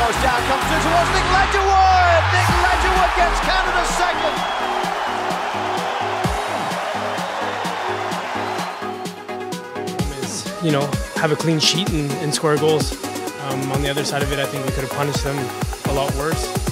goes down, comes through towards Nik Ledgerwood. Nik Ledgerwood gets Canada's second. Is, you know, have a clean sheet and, and score goals. Um, on the other side of it, I think we could have punished them a lot worse.